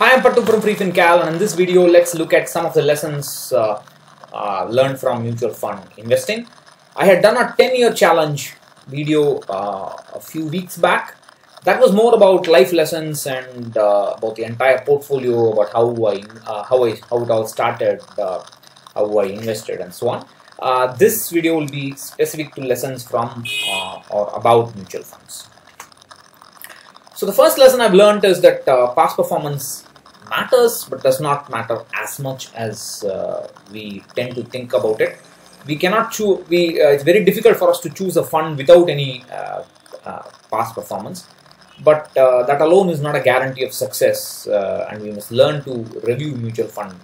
Hi, I'm Pattu from FreeFinCal and in this video let's look at some of the lessons uh, uh, learned from mutual fund investing. I had done a 10 year challenge video uh, a few weeks back. That was more about life lessons and uh, about the entire portfolio, about how I, uh, how I, how it all started, uh, how I invested and so on. This video will be specific to lessons from or about mutual funds. So the first lesson I've learned is that uh, past performance matters, but does not matter as much as uh, we tend to think about it. We cannot choose. We uh, it's very difficult for us to choose a fund without any uh, uh, past performance. But uh, that alone is not a guarantee of success, and we must learn to review mutual fund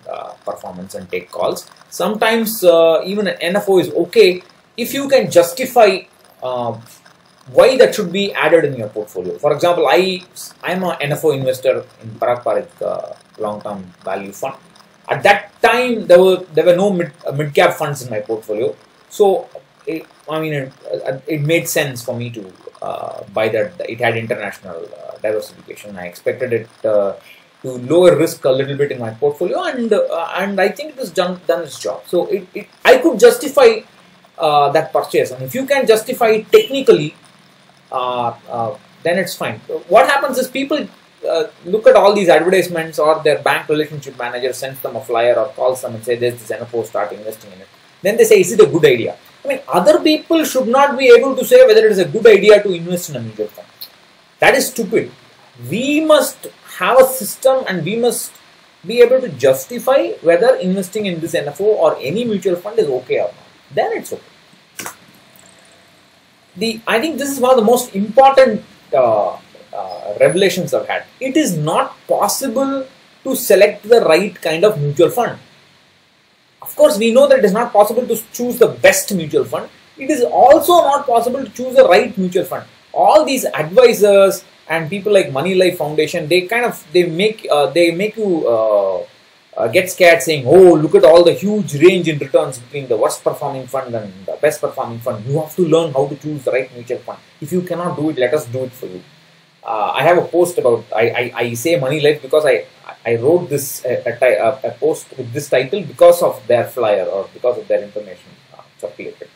performance and take calls. Sometimes even an NFO is okay if you can justify why that should be added in your portfolio. For example, I I'm a NFO investor in Parag Parikh uh, long-term value fund. At that time, there were there were no mid uh, mid cap funds in my portfolio, so it, I mean it, uh, it made sense for me to uh, buy that. It had international uh, diversification. I expected it uh, to lower risk a little bit in my portfolio, and and I think it has done done its job. So it, it I could justify that purchase, and if you can justify it technically then it's fine. What happens is people uh, look at all these advertisements or their bank relationship manager sends them a flyer or calls them and say there's this NFO start investing in it. Then they say is it a good idea? I mean other people should not be able to say whether it is a good idea to invest in a mutual fund. That is stupid. We must have a system and we must be able to justify whether investing in this NFO or any mutual fund is okay or not. Then it's okay the I think this is one of the most important uh, uh, revelations I've had. It is not possible to select the right kind of mutual fund. Of course, we know that it is not possible to choose the best mutual fund. It is also not possible to choose the right mutual fund. All these advisors and people like Money Life Foundation, they kind of they make uh, they make you uh, uh, get scared saying, oh, look at all the huge range in returns between the worst performing fund and the best performing fund. You have to learn how to choose the right mutual fund. If you cannot do it, let us do it for you. Uh, I have a post about, I, I, I say Money Life because I, I wrote this, a, a, a, post with this title because of their flyer or because of their information uh, circulated.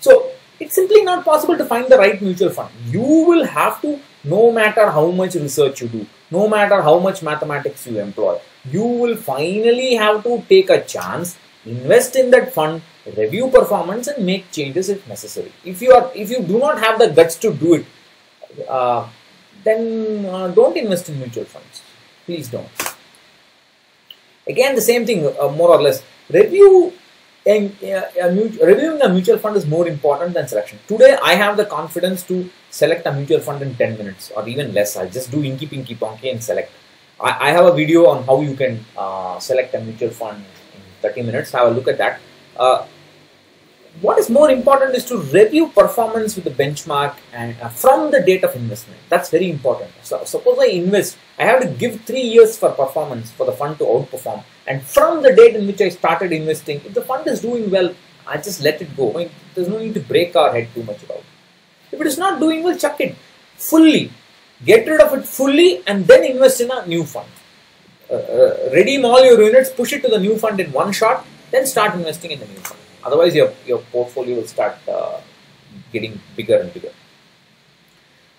So, it's simply not possible to find the right mutual fund. You will have to, no matter how much research you do, no matter how much mathematics you employ, you will finally have to take a chance, invest in that fund, review performance, and make changes if necessary. If you are, if you do not have the guts to do it, uh, then uh, don't invest in mutual funds. Please don't. Again, the same thing, uh, more or less. Review and uh, reviewing a mutual fund is more important than selection. Today, I have the confidence to select a mutual fund in 10 minutes or even less. I'll just do inky pinky ponky and select. I, I have a video on how you can uh, select a mutual fund in 30 minutes. Have a look at that. Uh, what is more important is to review performance with the benchmark and uh, from the date of investment. That's very important. So suppose I invest, I have to give three years for performance for the fund to outperform. And from the date in which I started investing, if the fund is doing well, I just let it go. I mean, there's no need to break our head too much about it. If it is not doing well, chuck it fully. Get rid of it fully and then invest in a new fund. Uh, uh, redeem all your units, push it to the new fund in one shot, then start investing in the new fund. Otherwise, your, your portfolio will start uh, getting bigger and bigger.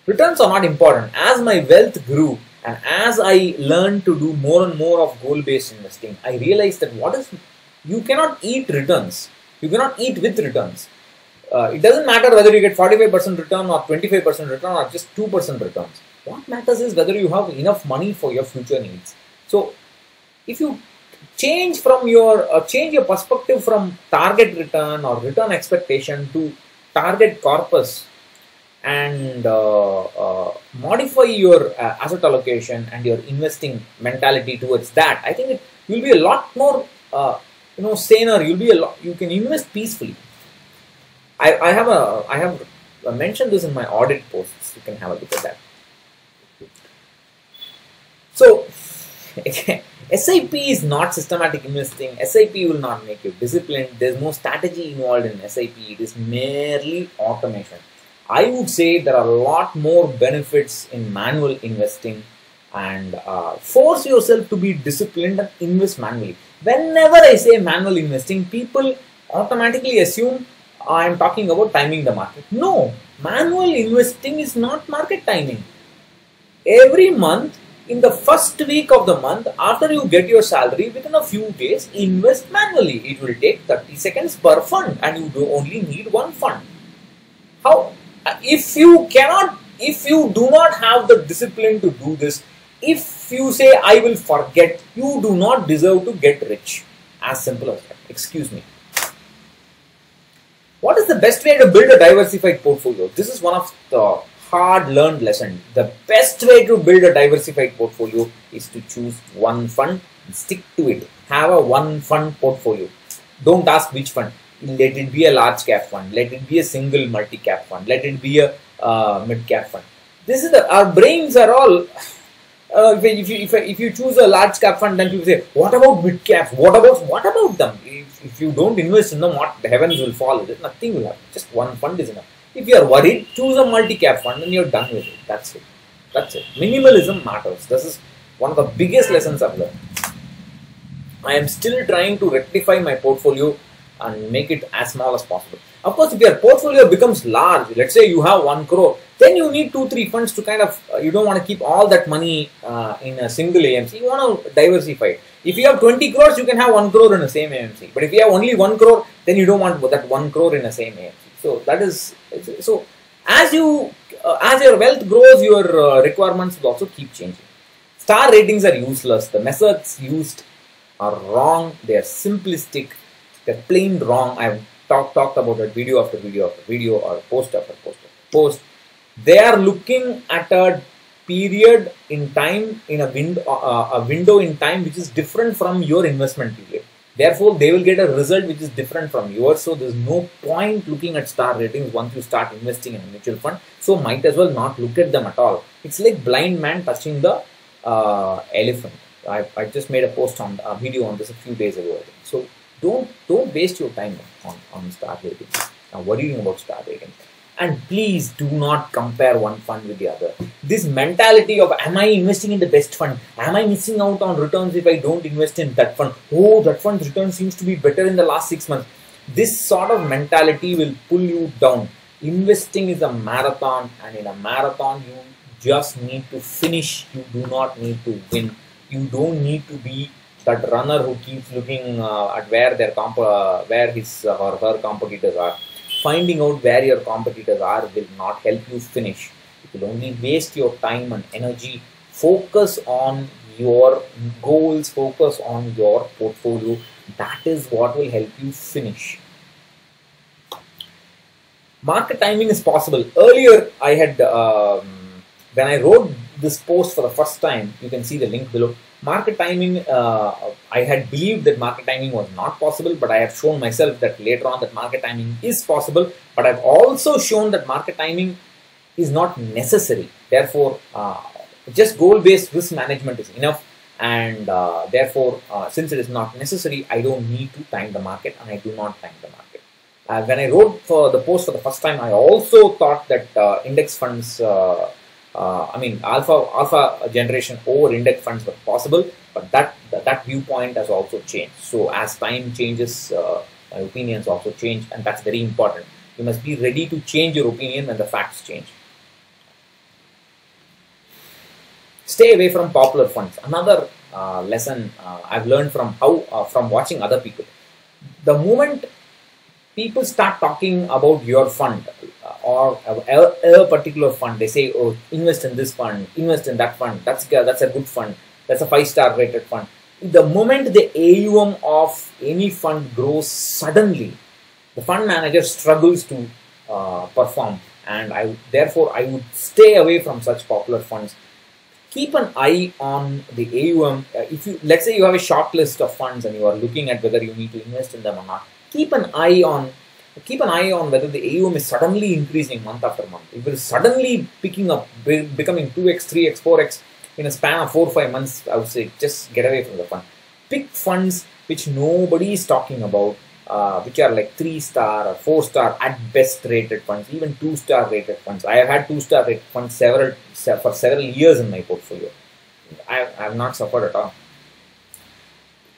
Returns are not important. As my wealth grew and as I learned to do more and more of goal based investing, I realized that what is you cannot eat returns. You cannot eat with returns. Uh, it doesn't matter whether you get 45% return or 25% return or just 2% returns. What matters is whether you have enough money for your future needs. So, if you change from your uh, change your perspective from target return or return expectation to target corpus and uh, uh, modify your uh, asset allocation and your investing mentality towards that i think it will be a lot more uh, you know saner. You'll be a lot you can invest peacefully. I, I have a i have mentioned this in my audit posts. You can have a look at that so SIP is not systematic investing. SIP will not make you disciplined. There's no strategy involved in SIP. It is merely automation. I would say there are a lot more benefits in manual investing and uh, force yourself to be disciplined and invest manually. Whenever I say manual investing, people automatically assume I am talking about timing the market. No, manual investing is not market timing. Every month, in the first week of the month, after you get your salary, within a few days, invest manually. It will take 30 seconds per fund and you do only need one fund. How? If you cannot, if you do not have the discipline to do this, if you say, I will forget, you do not deserve to get rich. As simple as that. Excuse me. What is the best way to build a diversified portfolio? This is one of the hard learned lesson. The best way to build a diversified portfolio is to choose one fund and stick to it. Have a one fund portfolio. Don't ask which fund. Let it be a large cap fund. Let it be a single multi cap fund. Let it be a uh, mid cap fund. This is the our brains are all uh, if, you, if, if you choose a large cap fund, then people say, what about mid cap? What about what about them? If, if you don't invest in them, what the heavens will fall? Nothing will happen. Just one fund is enough. If you are worried, choose a multi cap fund and you're done with it. That's it. That's it. Minimalism matters. This is one of the biggest lessons I've learned. I am still trying to rectify my portfolio and make it as small as possible. Of course, if your portfolio becomes large, let's say you have one crore, then you need two, three funds to kind of, uh, you don't want to keep all that money uh, in a single AMC. You want to diversify. If you have 20 crores, you can have one crore in the same AMC. But if you have only one crore, then you don't want that one crore in the same AMC. So that is, so as you, uh, as your wealth grows, your uh, requirements will also keep changing. Star ratings are useless. The methods used are wrong. They are simplistic. They're plain wrong. I've talked talked about it video after video after video or post after post after post they are looking at a period in time in a window uh, a window in time which is different from your investment period therefore they will get a result which is different from yours. So there's no point looking at star ratings once you start investing in a mutual fund. So might as well not look at them at all. It's like blind man touching the uh, elephant. I, I just made a post on a video on this a few days ago so don't don't waste your time on, on star ratings. Now what do you worrying about star ratings and please do not compare one fund with the other. This mentality of am I investing in the best fund? Am I missing out on returns if I don't invest in that fund? Oh, that fund's return seems to be better in the last six months. This sort of mentality will pull you down. Investing is a marathon, and in a marathon, you just need to finish. You do not need to win. You don't need to be that runner who keeps looking uh, at where their comp- uh, where his uh, or her competitors are finding out where your competitors are will not help you finish. It will only waste your time and energy. Focus on your goals, focus on your portfolio. That is what will help you finish. Market timing is possible. Earlier, I had, um, when I wrote this post for the first time, you can see the link below market timing uh, i had believed that market timing was not possible but i have shown myself that later on that market timing is possible. But i've also shown that market timing is not necessary. Therefore uh, just goal based risk management is enough. And uh, therefore uh, since it is not necessary i don't need to time the market and i do not time the market. Uh, when i wrote for the post for the first time i also thought that uh, index funds uh, I mean, alpha alpha generation over index funds were possible, but that that viewpoint has also changed. So as time changes, uh, my opinions also change, and that's very important. You must be ready to change your opinion when the facts change. Stay away from popular funds. Another uh, lesson uh, I've learned from how uh, from watching other people. The moment people start talking about your fund, or a, a, particular fund, they say, oh, invest in this fund, invest in that fund, that's, that's a good fund, that's a five star rated fund. The moment the AUM of any fund grows suddenly, the fund manager struggles to uh, perform and I therefore I would stay away from such popular funds. Keep an eye on the AUM. Uh, if you let's say you have a short list of funds and you are looking at whether you need to invest in them or not, keep an eye on keep an eye on whether the AUM is suddenly increasing month after month. If it is suddenly picking up, becoming 2x, 3x, 4x in a span of 4 or 5 months, I would say just get away from the fund. Pick funds which nobody is talking about, uh, which are like 3 star or 4 star at best rated funds, even 2 star rated funds. I have had 2 star rated funds several for several years in my portfolio. I, I have not suffered at all.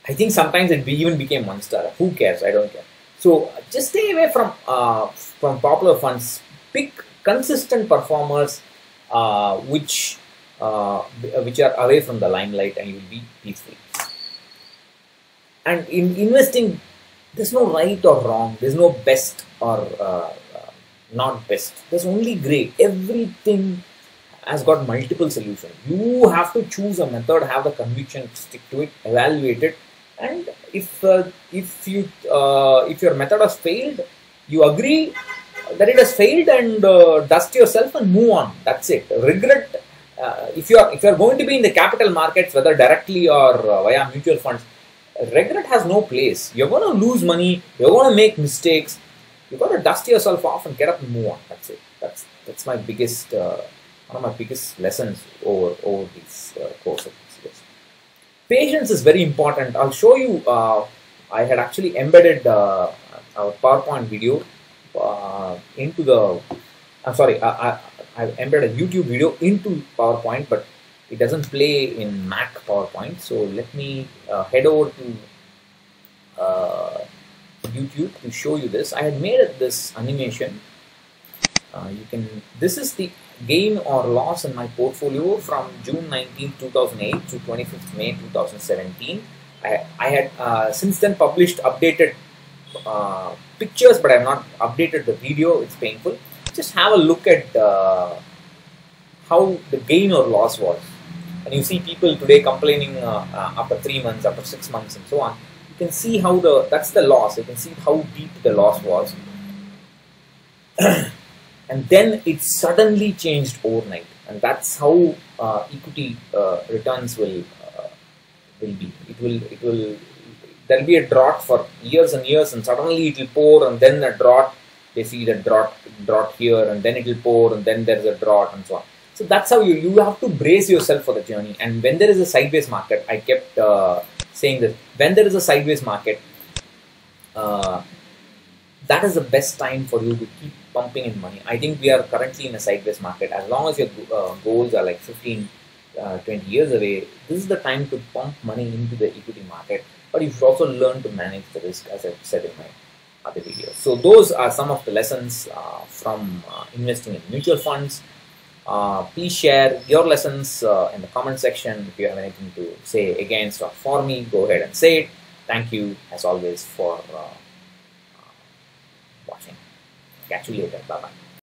I think sometimes it even became one star. Who cares? I don't care. So just stay away from uh, from popular funds. Pick consistent performers uh, which uh, which are away from the limelight, and you will be peaceful. And in investing, there's no right or wrong. There's no best or uh, uh, not best. There's only gray. Everything has got multiple solutions. You have to choose a method, have the conviction, to stick to it, evaluate it, and if uh, if you uh, if your method has failed, you agree that it has failed and uh, dust yourself and move on. That's it. Regret. Uh, if you are if you are going to be in the capital markets, whether directly or uh, via mutual funds, regret has no place. You're going to lose money. You're going to make mistakes. You got to dust yourself off and get up and move on. That's it. That's that's my biggest uh, one of my biggest lessons over over this uh, course of this years. Patience is very important. I'll show you. Uh, I had actually embedded uh, our PowerPoint video uh, into the. I'm sorry. I, I I embedded a YouTube video into PowerPoint, but it doesn't play in Mac PowerPoint. So let me uh, head over to uh, YouTube to show you this. I had made this animation. Uh, you can. This is the gain or loss in my portfolio from June 19, 2008 to 25th May 2017. I, I had uh, since then published updated uh, pictures, but I have not updated the video. It's painful. Just have a look at uh, how the gain or loss was and you see people today complaining uh, uh, after three months, after six months, and so on. You can see how the that's the loss. You can see how deep the loss was, and then it suddenly changed overnight, and that's how uh, equity uh, returns will uh, will be. It will it will there'll be a drought for years and years, and suddenly it will pour, and then a drought. They see the drought drought here, and then it will pour, and then there's a drought, and so on so that's how you you have to brace yourself for the journey. And when there is a sideways market, I kept uh, saying this when there is a sideways market, uh, that is the best time for you to keep pumping in money. I think we are currently in a sideways market. As long as your uh, goals are like 15, uh, 20 years away, this is the time to pump money into the equity market. But you should also learn to manage the risk, as I've said in my other videos. So those are some of the lessons uh, from uh, investing in mutual funds. Uh, please share your lessons uh, in the comment section. If you have anything to say against or for me, go ahead and say it. Thank you, as always, for uh, watching. Catch you later. Bye bye.